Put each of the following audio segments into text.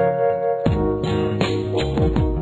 Thank you.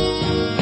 podcast.